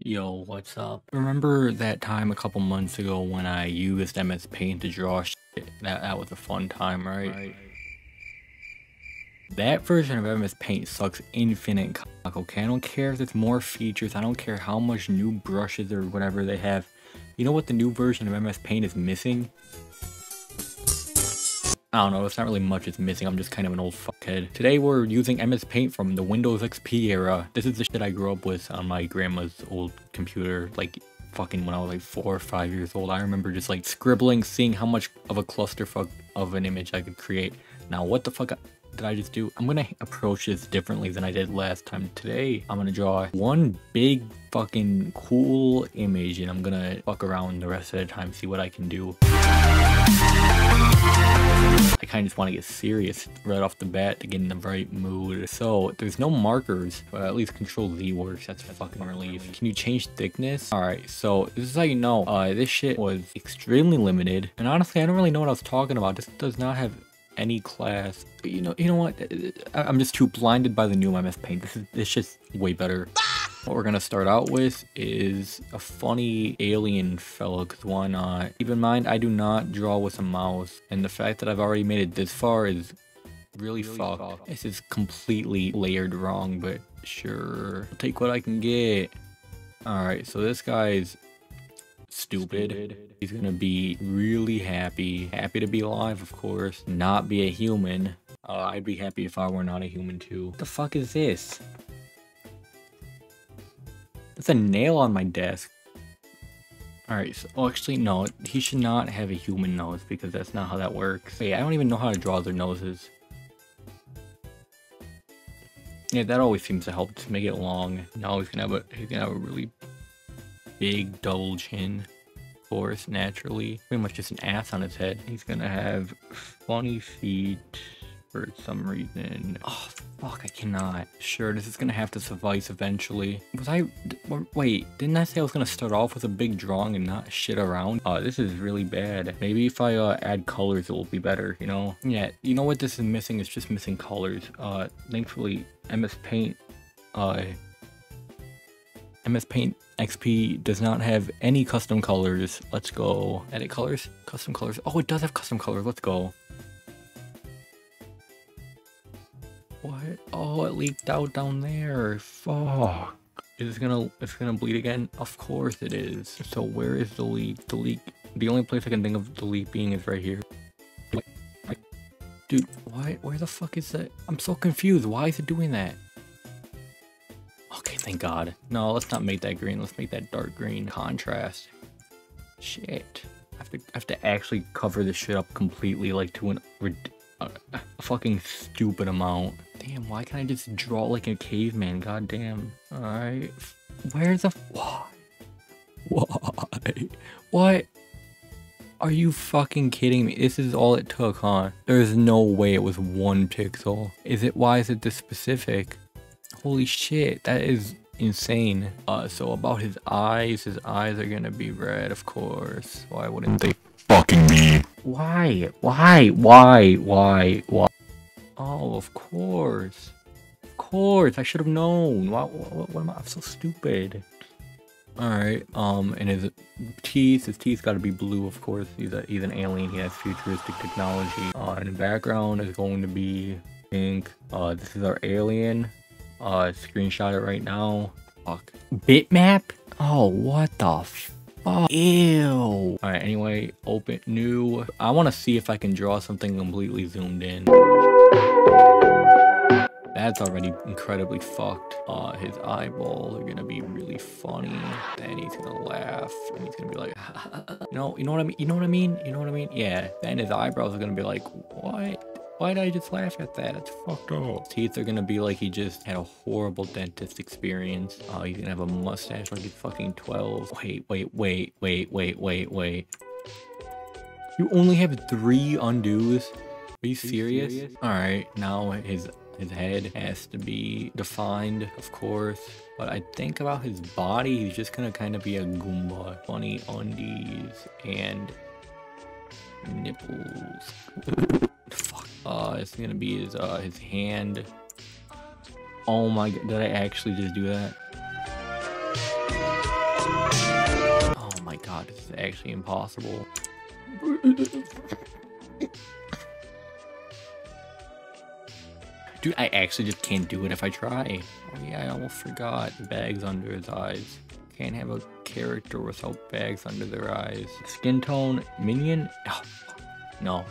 Yo, what's up? Remember that time a couple months ago when I used MS Paint to draw shit? That, that was a fun time, right? right. That version of MS Paint sucks infinite cock, okay? I don't care if there's more features, I don't care how much new brushes or whatever they have. You know what the new version of MS Paint is missing? I don't know, it's not really much it's missing, I'm just kind of an old fuckhead. Today we're using MS Paint from the Windows XP era. This is the shit I grew up with on my grandma's old computer, like fucking when I was like four or five years old. I remember just like scribbling, seeing how much of a clusterfuck of an image I could create. Now what the fuck did I just do? I'm gonna approach this differently than I did last time. Today, I'm gonna draw one big fucking cool image and I'm gonna fuck around the rest of the time, see what I can do. I kind of just want to get serious right off the bat to get in the right mood. So there's no markers, but at least control Z works. That's fucking relief. Can you change thickness? All right, so this is how you know uh, this shit was extremely limited. And honestly, I don't really know what I was talking about. This does not have any class. But you know, you know what? I'm just too blinded by the new MS Paint. This is it's just way better. What we're gonna start out with is a funny alien fellow, cause why not? Keep in mind, I do not draw with a mouse, and the fact that I've already made it this far is really, really fucked. fucked. This is completely layered wrong, but sure. I'll take what I can get. Alright, so this guy's stupid. stupid. He's gonna be really happy. Happy to be alive, of course. Not be a human. Uh, I'd be happy if I were not a human too. What the fuck is this? A nail on my desk. Alright, so oh, actually, no, he should not have a human nose because that's not how that works. Wait, I don't even know how to draw their noses. Yeah, that always seems to help to make it long. Now he's gonna have a he's gonna have a really big double chin. Of course, naturally. Pretty much just an ass on his head. He's gonna have funny feet for some reason. Oh, fuck, I cannot. Sure, this is gonna have to suffice eventually. Was I, wait, didn't I say I was gonna start off with a big drawing and not shit around? Uh, this is really bad. Maybe if I uh, add colors, it will be better, you know? Yeah, you know what this is missing? It's just missing colors. Uh, thankfully, MS Paint, uh, MS Paint XP does not have any custom colors. Let's go. Edit colors? Custom colors. Oh, it does have custom colors. Let's go. Oh, it leaked out down there. Fuck. Is it gonna, it's gonna bleed again? Of course it is. So where is the leak? The leak, the only place I can think of the leak being is right here. Dude, why, where the fuck is that? I'm so confused. Why is it doing that? Okay, thank God. No, let's not make that green. Let's make that dark green contrast. Shit. I have to, I have to actually cover this shit up completely, like to an, a, fucking stupid amount. Damn, why can't I just draw like a caveman? God damn. Alright. Where's the... Why? Why? What? Are you fucking kidding me? This is all it took, huh? There's no way it was one pixel. Is it, why is it this specific? Holy shit, that is insane. Uh, so about his eyes, his eyes are gonna be red, of course. Why wouldn't they fucking be? Why? Why? Why? Why? Why? Oh, of course. Of course, I should have known. Why, what, what am I? I'm so stupid. Alright, um, and his teeth, his teeth gotta be blue, of course. He's, a, he's an alien, he has futuristic technology. Uh, and the background is going to be pink. Uh, this is our alien. Uh, screenshot it right now. Fuck. Bitmap? Oh, what the fuck? Ew. Alright, anyway, open new. I want to see if I can draw something completely zoomed in. That's already incredibly fucked. Uh, his eyeballs are gonna be really funny. Then he's gonna laugh and he's gonna be like, you know, you know what I mean? You know what I mean? You know what I mean? Yeah. Then his eyebrows are gonna be like, what? Why did I just laugh at that? It's fucked up. Teeth are gonna be like he just had a horrible dentist experience. Oh, he's gonna have a mustache like he's fucking 12. Wait, wait, wait, wait, wait, wait, wait. You only have three undos? Are you serious? serious? Alright, now his his head has to be defined, of course. But I think about his body, he's just gonna kind of be a Goomba. Funny undies and nipples. Uh, it's gonna be his uh his hand. Oh my god, did I actually just do that? Oh my god, this is actually impossible. Dude, I actually just can't do it if I try. Oh yeah, I almost forgot. Bags under his eyes. Can't have a character without bags under their eyes. Skin tone, minion? Oh, no.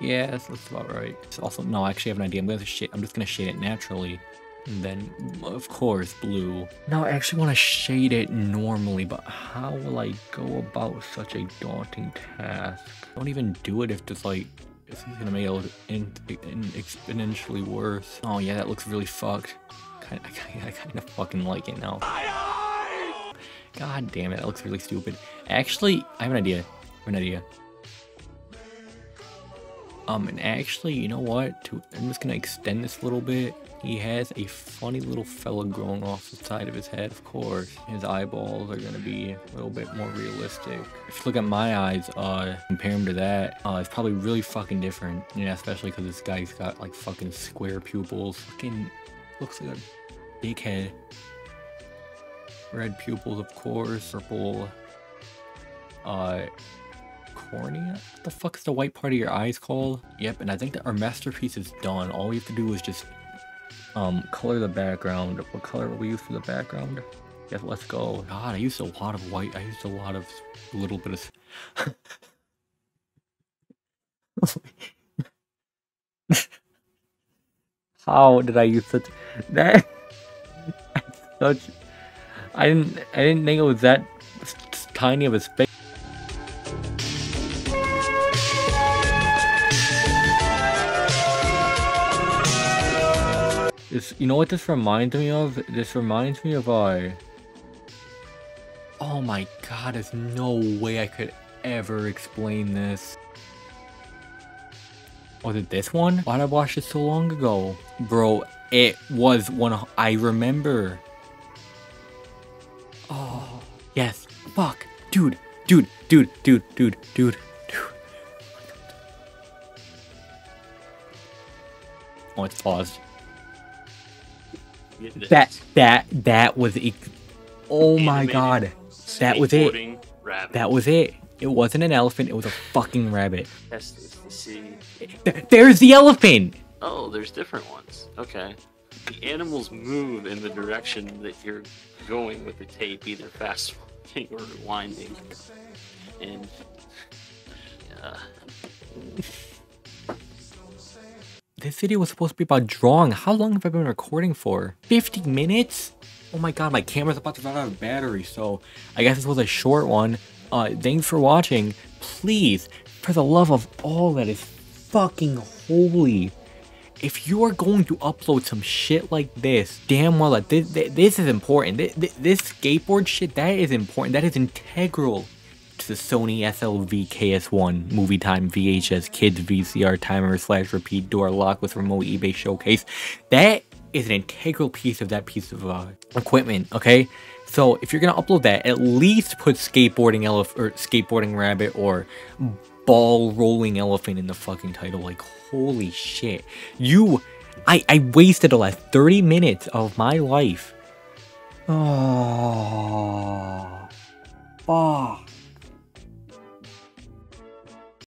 Yeah, that's, that's about right. It's also, no, I actually have an idea. I'm gonna shade, I'm just gonna shade it naturally. And then, of course, blue. Now, I actually want to shade it normally, but how will I go about such a daunting task? Don't even do it if just like this is gonna make it in, in exponentially worse. Oh yeah, that looks really fucked. Of, I kind of fucking like it now. God damn it, that looks really stupid. Actually, I have an idea. I have an idea. Um, and actually, you know what? To, I'm just gonna extend this a little bit. He has a funny little fella growing off the side of his head, of course. His eyeballs are gonna be a little bit more realistic. If you look at my eyes, uh, compare him to that, uh, it's probably really fucking different. Yeah, especially because this guy's got like fucking square pupils. Fucking looks like a big head. Red pupils, of course. Purple, uh, cornea? What the fuck is the white part of your eyes called? Yep, and I think that our masterpiece is done. All we have to do is just um, color the background. What color will we use for the background? Yes, let's go. God, I used a lot of white. I used a lot of a little bit of. How did I use such that? such. I didn't. I didn't think it was that tiny of a space. This, you know what this reminds me of? This reminds me of, uh... Oh my god, there's no way I could ever explain this. Was it this one? Why did I watch this so long ago? Bro, it was one I remember. Oh, yes. Fuck. Dude, dude, dude, dude, dude, dude, dude. Oh, it's paused. That that that was it. Oh my god, that was it. Rabbit. That was it. It wasn't an elephant. It was a fucking rabbit. To see. There's the elephant. Oh, there's different ones. Okay. The animals move in the direction that you're going with the tape, either fast forwarding or winding. And uh, This video was supposed to be about drawing. How long have I been recording for? 50 minutes? Oh my god, my camera's about to run out of battery, so I guess this was a short one. Uh, thanks for watching. Please, for the love of all that is fucking holy, if you are going to upload some shit like this, damn well that this, this is important. This, this skateboard shit, that is important. That is integral the Sony SLV KS1 Movie Time VHS Kids VCR timer slash repeat door lock with remote eBay showcase. That is an integral piece of that piece of uh, equipment, okay? So if you're gonna upload that, at least put skateboarding elephant or skateboarding rabbit or ball rolling elephant in the fucking title. Like holy shit, you, I I wasted the last 30 minutes of my life. Oh, fuck.